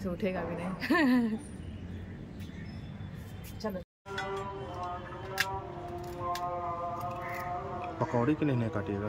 से उठेगा भी नहीं। चलो। पकौड़ी के लिए नहीं काटिएगा।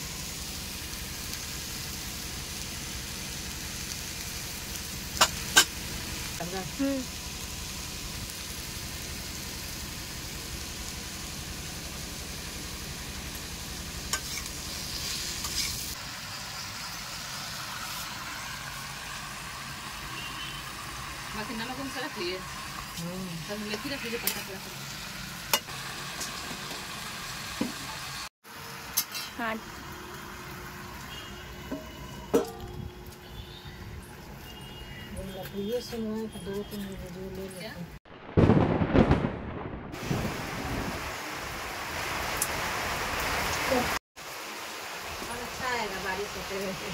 enggak hmm. Imaginaba cómo se la fría. Mm. Cuando le tiras, fría para ये सुनवाए तो दो तीन वीडियो ले लेते हैं।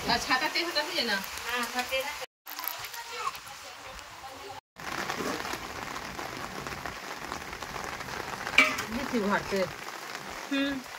अच्छा छाता तेज कर दीजिए ना। हाँ घर से हम्म।